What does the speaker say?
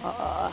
呃